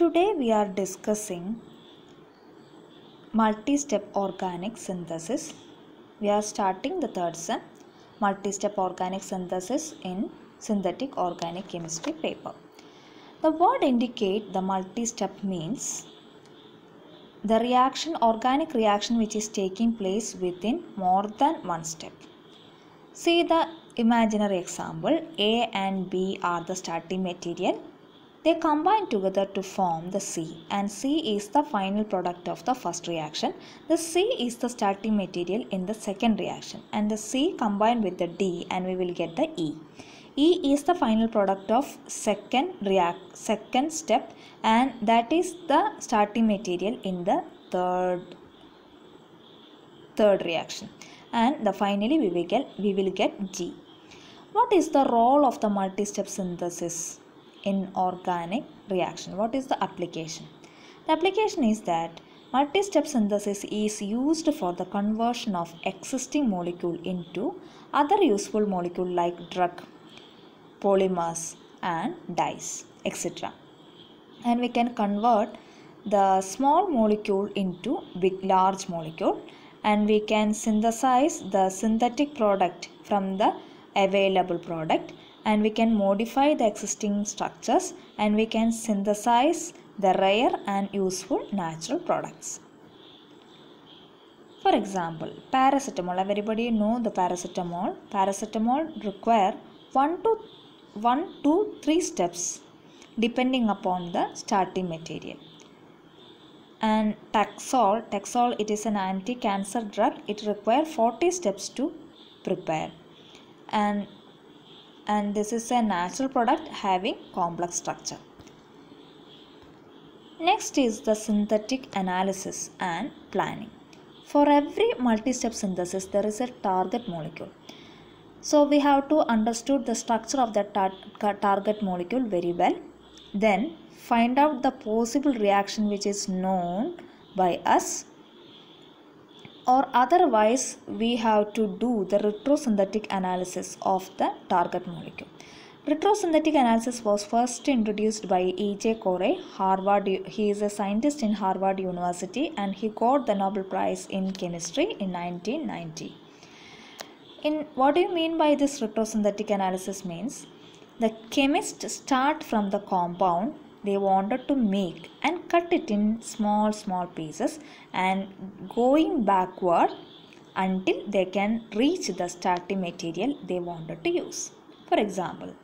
Today we are discussing multi-step organic synthesis. We are starting the third sem multi-step organic synthesis in synthetic organic chemistry paper. The word indicate the multi-step means the reaction organic reaction which is taking place within more than one step. See the imaginary example A and B are the starting material. They combine together to form the C and C is the final product of the first reaction. The C is the starting material in the second reaction and the C combined with the D and we will get the E. E is the final product of second react second step and that is the starting material in the third third reaction and the finally we will get we will get G. What is the role of the multi-step synthesis in organic reaction? What is the application? The application is that multi-step synthesis is used for the conversion of existing molecule into other useful molecule like drug, polymers and dyes etc. And we can convert the small molecule into big large molecule and we can synthesize the synthetic product from the available product and we can modify the existing structures and we can synthesize the rare and useful natural products. For example, paracetamol. Everybody know the paracetamol. Paracetamol require 1 to 1 to 3 steps depending upon the starting material. And Taxol, Taxol it is an anti-cancer drug. It require 40 steps to prepare. And and this is a natural product having complex structure. Next is the synthetic analysis and planning. For every multi-step synthesis, there is a target molecule. So we have to understood the structure of the tar target molecule very well. Then find out the possible reaction which is known by us or otherwise we have to do the retrosynthetic analysis of the target molecule. Retrosynthetic analysis was first introduced by E.J. Corey, Harvard. He is a scientist in Harvard University and he got the Nobel Prize in Chemistry in 1990. In what do you mean by this retrosynthetic analysis means? The chemist start from the compound they wanted to make and cut it in small small pieces and going backward until they can reach the starting material they wanted to use. For example,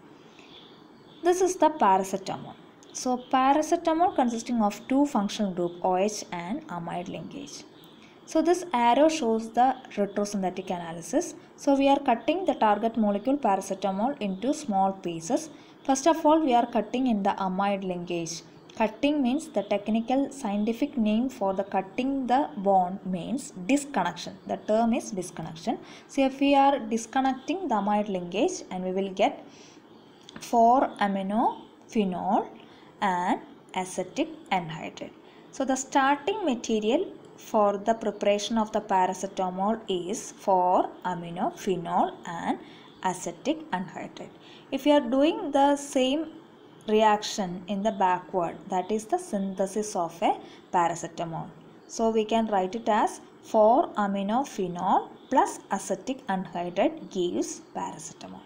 this is the paracetamol. So paracetamol consisting of two functional group OH and amide linkage. So this arrow shows the retrosynthetic analysis. So we are cutting the target molecule paracetamol into small pieces. First of all we are cutting in the amide linkage. Cutting means the technical scientific name for the cutting the bond means disconnection. The term is disconnection. So if we are disconnecting the amide linkage and we will get 4 amino phenol and acetic anhydride. So the starting material for the preparation of the paracetamol is 4 amino phenol and acetic anhydride. If you are doing the same reaction in the backward that is the synthesis of a paracetamol. So we can write it as 4 amino phenol plus acetic anhydride gives paracetamol.